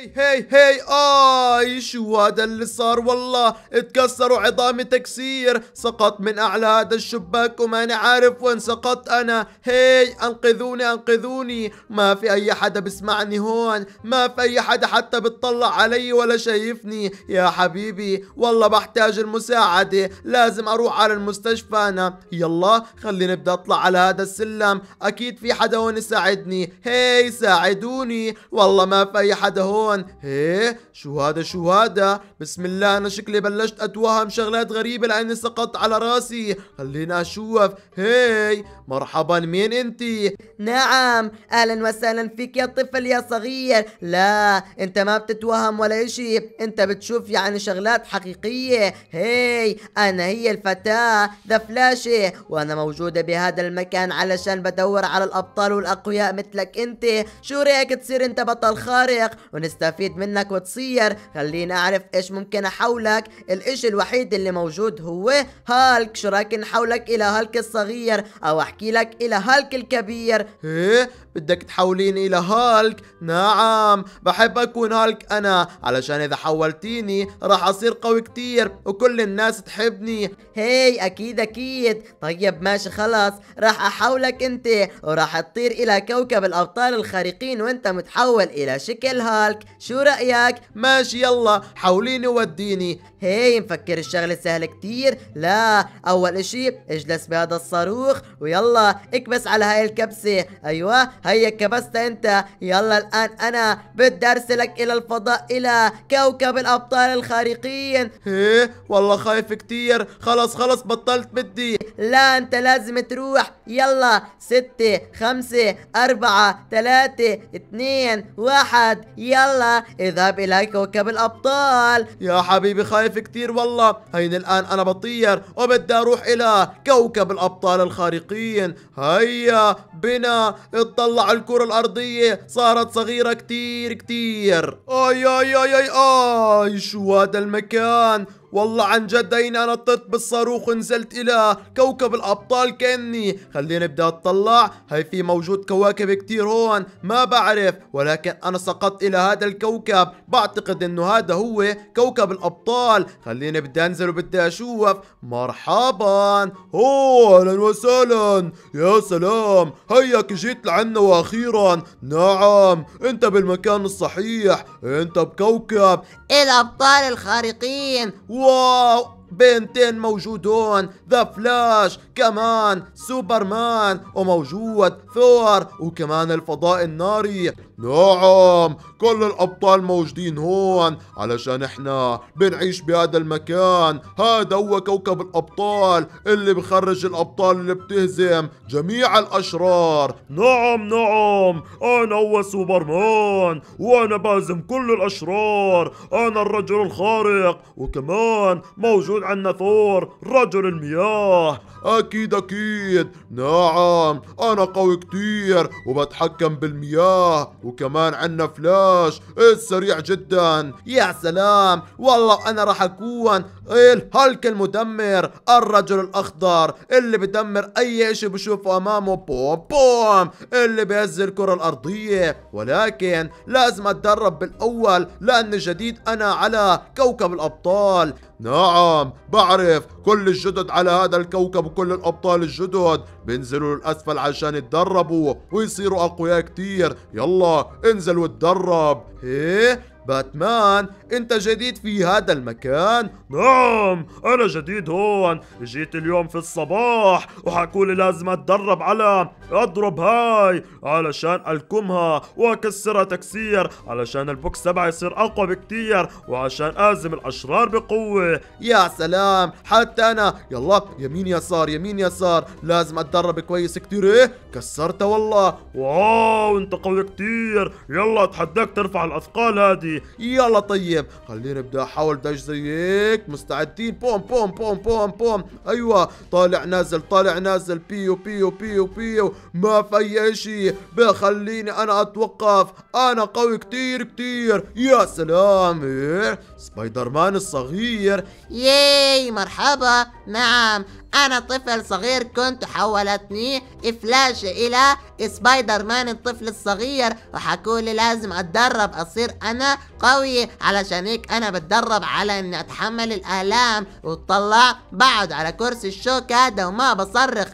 هي هي هي آي شو هذا اللي صار؟ والله اتكسروا عظامي تكسير. سقط من أعلى هذا الشباك وماني عارف وين سقطت أنا. هي أنقذوني أنقذوني. ما في أي حدا بسمعني هون. ما في أي حدا حتى بتطلع علي ولا شايفني. يا حبيبي والله بحتاج المساعدة. لازم أروح على المستشفى أنا. يلا خليني بدي أطلع على هذا السلم. أكيد في حدا هون يساعدني. هي ساعدوني. والله ما في أي حدا هون. هي شو هذا شو هذا؟ بسم الله أنا شكلي بلشت أتوهم شغلات غريبة لأني سقطت على رأسي. خلينا أشوف. هي مرحبا مين أنتي نعم أهلا وسهلا فيك يا طفل يا صغير. لا أنت ما بتتوهم ولا إشي. أنت بتشوف يعني شغلات حقيقية. هي أنا هي الفتاة ذا فلاشة وأنا موجودة بهذا المكان علشان بدور على الأبطال والأقوياء مثلك أنت. شو رأيك تصير أنت بطل خارق؟ ونستفيد منك وتصير. خليني أعرف إيش ممكن احولك الإشي الوحيد اللي موجود هو هالك. شو رايك نحولك إلى هالك الصغير؟ أو أحكي لك إلى هالك الكبير. إيه؟ بدك تحوليني إلى هالك؟ نعم بحب أكون هالك أنا. علشان إذا حولتيني راح أصير قوي كتير وكل الناس تحبني. هي أكيد أكيد. طيب ماشي خلاص. راح أحولك أنت وراح تطير إلى كوكب الأبطال الخارقين وأنت متحول إلى شكل هالك. شو رأيك؟ ماشي يلا. حوليني ووديني. هي مفكر الشغلة سهلة كتير. لا أول إشي اجلس بهذا الصاروخ ويلا اكبس على هاي الكبسة. أيوه هيا كبست انت يلا الآن أنا بدي ارسلك إلى الفضاء إلى كوكب الأبطال الخارقين. إيه والله خايف كتير. خلص خلص بطلت بدي. لا أنت لازم تروح. يلا ستة خمسة أربعة ثلاثة اثنين واحد. يلا اذهب إلى كوكب الأبطال. يا حبيبي خايف كتير والله. هين الآن أنا بطير وبدي أروح إلى كوكب الأبطال الخارقين. هيا بنا اطلع. الكرة الأرضية. صارت صغيرة كتير كتير. آي آي آي آي آي شو هذا المكان؟ والله عن جد هين أنا طرت بالصاروخ ونزلت إلى كوكب الأبطال كأني. خليني أبدأ أطلع. هاي في موجود كواكب كتير هون. ما بعرف ولكن أنا سقطت إلى هذا الكوكب. بعتقد إنه هذا هو كوكب الأبطال. خليني بدي أنزل وبدي أشوف. مرحبا. أهلا وسهلا. يا سلام. هيك جيت لعنا وأخيرا. نعم. أنت بالمكان الصحيح. أنت بكوكب. الأبطال الخارقين. واو! بنتين موجودون The Flash كمان سوبرمان وموجود ثور وكمان الفضاء الناري. نعم كل الأبطال موجودين هون علشان إحنا بنعيش بهذا المكان. هذا هو كوكب الأبطال اللي بخرج الأبطال اللي بتهزم جميع الأشرار. نعم نعم أنا هو سوبرمان وأنا بهزم كل الأشرار. أنا الرجل الخارق وكمان موجود عنا ثور رجل المياه. أكيد أكيد. نعم أنا قوي كتير وبتحكم بالمياه وكمان عنا فلاش. السريع جدا. يا سلام. والله أنا راح أكون الهالك المدمر الرجل الأخضر اللي بدمر أي شيء بشوفه أمامه. بوم بوم. اللي بيهز الكرة الأرضية. ولكن لازم أتدرب بالأول لأني جديد أنا على كوكب الأبطال. نعم بعرف كل الجدد على هذا الكوكب وكل الأبطال الجدد. بينزلوا للأسفل عشان يتدربوا ويصيروا أقوياء كتير. يلا انزل وتدرب إيه باتمان. انت جديد في هذا المكان؟ نعم أنا جديد هون. جيت اليوم في الصباح وحكولي لازم أتدرب على أضرب هاي علشان ألكمها وأكسرها تكسير علشان البوكس تبعي يصير أقوى بكتير وعشان أهزم الأشرار بقوة. يا سلام حتى أنا. يلا يمين يسار يمين يسار. لازم أتدرب كويس كتير إيه؟ كسرتها والله. واو أنت قوي كتير. يلا اتحداك ترفع الأثقال هذه. يلا طيب. خلينا نبدأ. احاول داش زي هيك مستعدين. بوم بوم بوم بوم بوم. أيوه. طالع نازل طالع نازل. بيو بيو بيو بيو. ما في أي اشي بخليني أنا أتوقف. أنا قوي كتير كتير. يا سلام. إيه؟ سبايدر مان الصغير. ياي مرحبا. نعم. أنا طفل صغير كنت حولتني فلاشة إلى سبايدر مان الطفل الصغير. وحكوا لي لازم أتدرب أصير أنا قوي علشان هيك أنا بتدرب على إني أتحمل الآلام. وتطلع بقعد على كرسي الشوك هذا وما بصرخ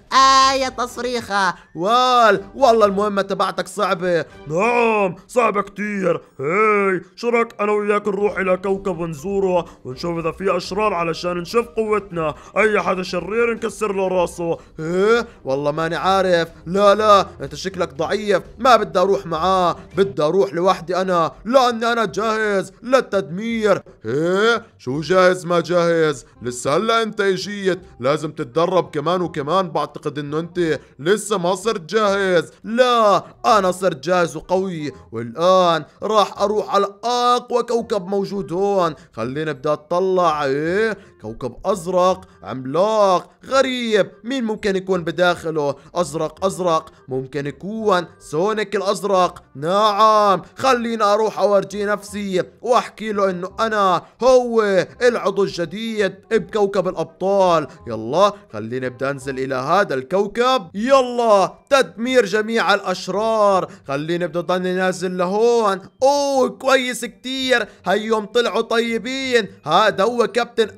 أية تصريخة. وال والله المهمة تبعتك صعبة. نعم صعبة كتير. هاي شو رأيك أنا وياك نروح إلى كوكب ونزوره ونشوف إذا في أشرار علشان نشوف قوتنا؟ أي حدا شرير نكسر له راسه. إيه؟ والله ماني عارف. لا لا أنت شكلك ضعيف. ما بدي أروح معاه. بدي أروح لوحدي أنا. لأني أنا جاهز للتدمير. إيه؟ شو جاهز ما جاهز. لسه هلا أنت إجيت. لازم تتدرب كمان وكمان. بعتقد إنه أنت لسه ما صرت جاهز. لا أنا صرت جاهز وقوي. والآن راح أروح على أقوى كوكب موجود هون. خلينا ابدا أطلع. إيه؟ كوكب أزرق عملاق غريب. مين ممكن يكون بداخله؟ أزرق أزرق. ممكن يكون سونيك الأزرق. نعم خلينا أروح أورجي نفسي وأحكي له إنه أنا هو العضو الجديد بكوكب الأبطال. يلا خلينا نبدا أنزل إلى هذا الكوكب. يلا تدمير جميع الأشرار. خلينا نبدا ضلني نازل لهون. أوه كويس كتير. هيهم طلعوا طيبين. هذا هو كابتن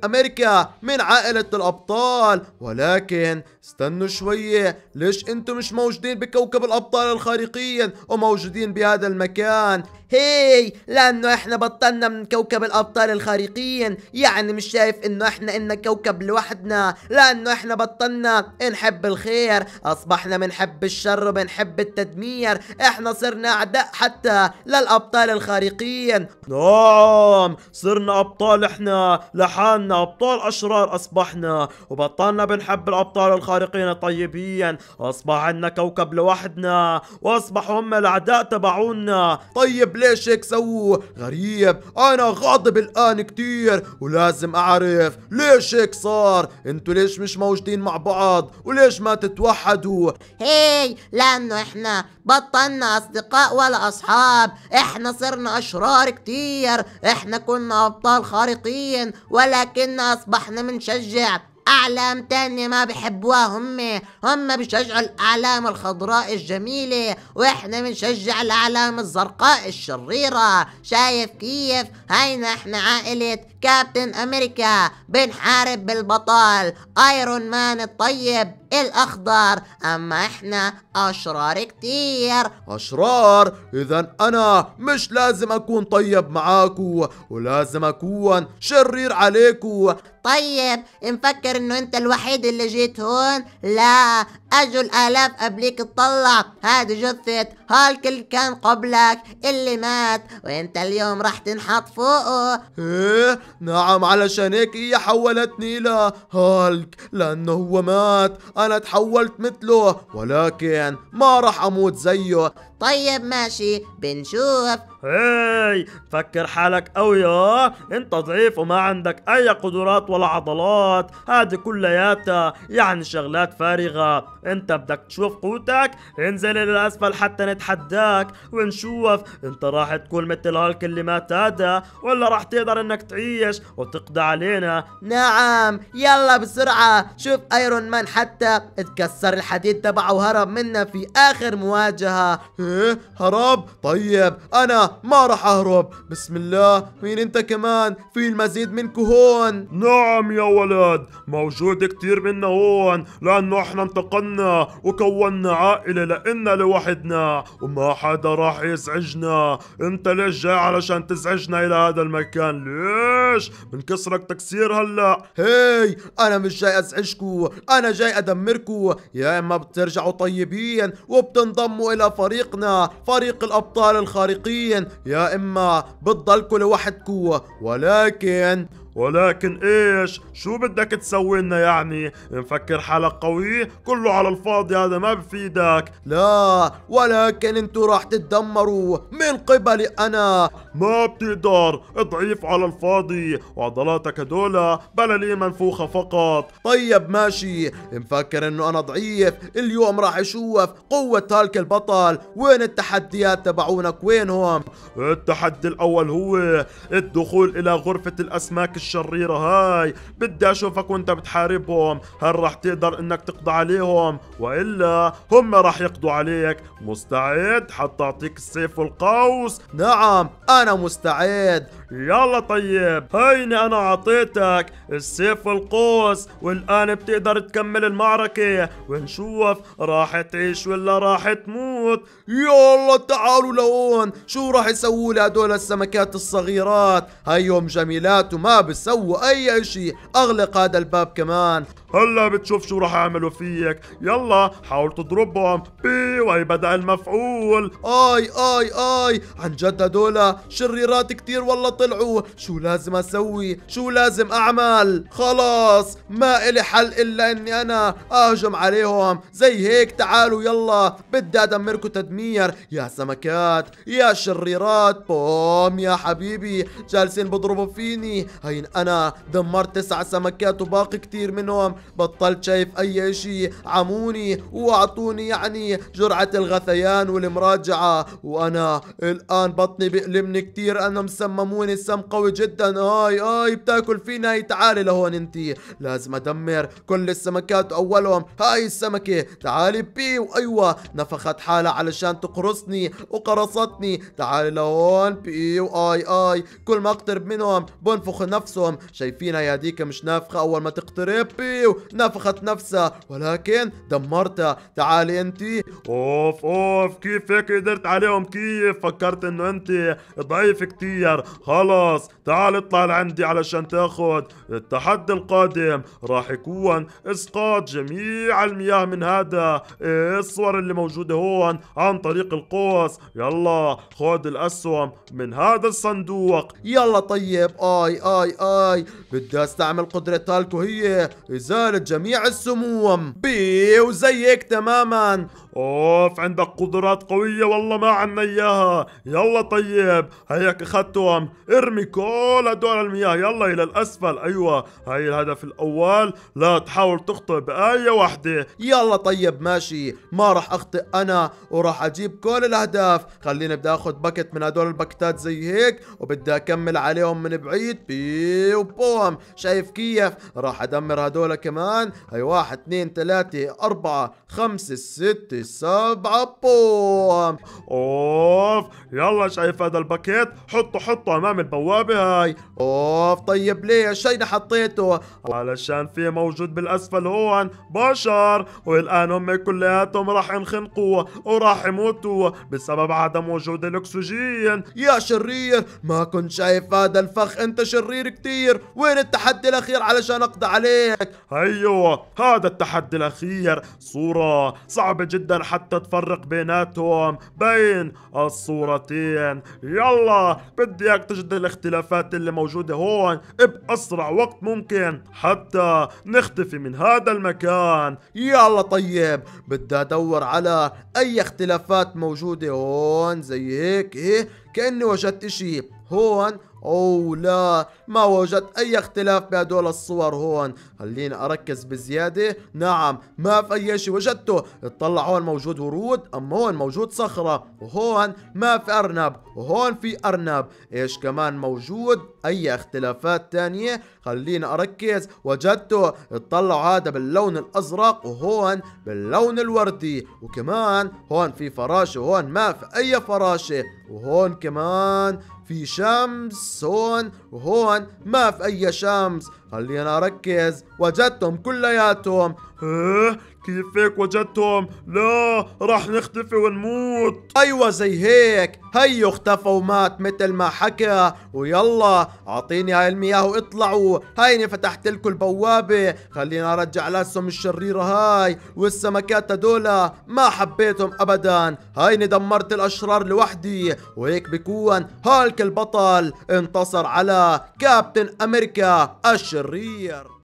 من عائلة الأبطال ولكن استنوا شوية ليش أنتم مش موجودين بكوكب الأبطال الخارقين وموجودين بهذا المكان؟ هي لأنه إحنا بطلنا من كوكب الأبطال الخارقين يعني مش شايف إنه إحنا إن كوكب لوحدنا. لأنه إحنا بطلنا نحب الخير أصبحنا بنحب الشر وبنحب التدمير. إحنا صرنا أعداء حتى للأبطال الخارقين نعم صرنا أبطال إحنا لحالنا أبطال أشرار أصبحنا. وبطلنا بنحب الأبطال الخارقين الطيبين أصبح عنا كوكب لوحدنا واصبحوا هم الأعداء تبعونا. طيب ليش هيك سووا؟ غريب. أنا غاضب الآن كتير ولازم أعرف ليش هيك صار؟ أنتوا ليش مش موجودين مع بعض؟ وليش ما تتوحدوا؟ هي لأنه إحنا بطلنا أصدقاء ولا أصحاب. إحنا صرنا أشرار كتير. إحنا كنا أبطال خارقين ولكن أصبحنا بنشجع أعلام تانية ما بحبوها. هم هم بيشجعوا الأعلام الخضراء الجميلة وإحنا بنشجع الأعلام الزرقاء الشريرة. شايف كيف؟ هينا إحنا عائلة كابتن أمريكا بنحارب بالبطل. ايرون مان الطيب الأخضر. أما إحنا أشرار كتير. أشرار؟ اذا أنا مش لازم أكون طيب معاكو ولازم أكون شرير عليكو. طيب مفكر إنه أنت الوحيد اللي جيت هون. لا اجوا الالاف قبليك تطلع. هذه جثة هالك اللي كان قبلك اللي مات وأنت اليوم راح تنحط فوقه. إيه؟ نعم علشان هيك هي حولتني إلى هالك لأنه هو مات. أنا تحولت مثله ولكن ما راح أموت زيه. طيب ماشي. بنشوف. هاي فكر حالك قوي آه. أنت ضعيف وما عندك أي قدرات ولا عضلات. هذه كلياتها يعني شغلات فارغة. أنت بدك تشوف قوتك؟ انزل إلى الأسفل حتى نتحداك. ونشوف. أنت راح تكون مثل هالك اللي مات هذا ولا راح تقدر إنك تعيش وتقضي علينا؟ نعم. يلا بسرعة. شوف ايرون مان حتى اتكسر الحديد تبعه وهرب منا في آخر مواجهة. إيه؟ هرب؟ طيب أنا ما راح أهرب. بسم الله. مين أنت كمان؟ في المزيد منكو هون نعم يا ولد موجود كتير منا هون لأنه إحنا انتقلنا وكونا عائلة لإلنا لوحدنا وما حدا راح يزعجنا. أنت ليش جاي علشان تزعجنا إلى هذا المكان؟ ليش؟ بنكسرك تكسير هلأ. هي أنا مش جاي أزعجكو أنا جاي أدمركو. يا إما بترجعوا طيبين وبتنضموا إلى فريقنا فريق الأبطال الخارقين. يا إما بتضلكوا لوحدكو ولكن ولكن إيش؟ شو بدك تسوي لنا يعني؟ مفكر حالك قوي كله على الفاضي هذا ما بفيدك. لا ولكن أنتوا راح تتدمروا من قبلي أنا. ما بتقدر ضعيف على الفاضي. وعضلاتك هدول بلالي منفوخة فقط. طيب ماشي. مفكر إنه أنا ضعيف. اليوم راح أشوف قوة هالك البطل. وين التحديات تبعونك؟ وينهم؟ التحدي الأول هو الدخول إلى غرفة الأسماك الشريرة هاي. بدي أشوفك وأنت بتحاربهم. هل راح تقدر إنك تقضي عليهم؟ وإلا هم راح يقضوا عليك. مستعد؟ حتى أعطيك السيف والقوس. نعم أنا مستعد. يلا طيب هيني أنا أعطيتك السيف والقوس والآن بتقدر تكمل المعركة. ونشوف راح تعيش ولا راح تموت. يلا تعالوا لهون شو راح يسووا لي هدول السمكات الصغيرات؟ هيهم جميلات وما بيسووا أي إشي أغلق هذا الباب كمان. هلا بتشوف شو راح يعملوا فيك. يلا حاول تضربهم. بي بدأ المفعول. آي آي آي. عن جد هدول شريرات كتير والله طلعوا. شو لازم أسوي؟ شو لازم أعمل؟ خلاص ما إلي حل إلا إني أنا أهجم عليهم. زي هيك تعالوا يلا. بدي أدمركم تدمير. يا سمكات يا شريرات. بوم يا حبيبي جالسين بضربوا فيني. هين أنا دمرت تسع سمكات وباقي كتير منهم. بطلت شايف أي إشي عموني وأعطوني يعني جرعة الغثيان والمراجعة. وأنا الآن بطني بيألمني كتير أنا مسمموني السم قوي جدا. آي آي بتاكل فينا هاي تعالي لهون انتي لازم أدمر كل السمكات أولهم. هاي السمكة. تعالي بي وأيوة نفخت حالها علشان تقرصني وقرصتني. تعالي لهون بي وآي آي كل ما أقترب منهم بنفخ نفسهم. شايفين هاديك مش نافخة أول ما تقترب بيو نفخت نفسها ولكن دمرتها. تعالي انتي أوف أوف كيف هيك قدرت عليهم كيف؟ فكرت إنه أنت ضعيف كتير. خلص تعال اطلع لعندي علشان تاخد التحدي القادم. راح يكون إسقاط جميع المياه من هذا الصور اللي موجودة هون عن طريق القوس. يلا خد الأسهم من هذا الصندوق. يلا طيب. آي آي آي. بدي أستعمل قدرة هالكو هي. ازالة جميع السموم. بي وزي هيك تماما. أوف عندك قدرات قوية والله ما عنا إياها. يلا طيب هيك أخذتهم. ارمي كل هدول المياه. يلا إلى الأسفل. أيوه هاي الهدف الأول. لا تحاول تخطئ بأي واحدة يلا طيب ماشي. ما راح أخطئ أنا وراح أجيب كل الأهداف. خليني بدي آخذ bucket من هدول الباكتات زي هيك وبدي أكمل عليهم من بعيد. بي وبوم. شايف كيف؟ راح أدمر هدول كمان. هي واحد اثنين ثلاثة أربعة خمسة ستة سبعة بوم. أوف يلا شايف هذا الباكيت؟ حطه حطه أمام البوابة هاي. أوف طيب ليش؟ شينا حطيته؟ علشان في موجود بالأسفل هون. بشر والآن هم كلياتهم راح ينخنقوا وراح يموتوا بسبب عدم وجود الأكسجين. يا شرير ما كنت شايف هذا الفخ. أنت شرير كتير. وين التحدي الأخير علشان أقضي عليك؟ هيو هذا التحدي الأخير. صورة صعبة جدا حتى تفرق بيناتهم بين الصورتين. يلا بدي إياك تجد الاختلافات اللي موجودة هون بأسرع وقت ممكن حتى نختفي من هذا المكان. يلا طيب بدي أدور على أي اختلافات موجودة هون زي هيك إيه؟ كأني وجدت إشي هون. اوه لا ما وجدت أي اختلاف بهدول الصور هون. خليني أركز بزيادة. نعم ما في أي شيء وجدته. اطلع هون موجود ورود أما هون موجود صخرة وهون ما في أرنب وهون في أرنب. إيش كمان موجود؟ أي اختلافات تانية؟ خليني أركز. وجدته. اطلعوا هذا باللون الأزرق وهون باللون الوردي. وكمان هون في فراشة وهون ما في أي فراشة وهون كمان في شمس هون وهون ما في أي شمس. خلينا اركز وجدتهم كلياتهم. كيف هيك وجدتهم لا راح نختفي ونموت. أيوه زي هيك. هيو اختفى ومات مثل ما حكى. ويلا أعطيني هاي المياه واطلعوا. هيني فتحت لكم البوابة. خلينا أرجع لأسهم الشريرة هاي والسمكات هدولا ما حبيتهم ابدا. هيني دمرت الأشرار لوحدي. وهيك بكون هالك البطل انتصر على كابتن أمريكا الشرير.